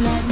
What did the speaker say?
let me.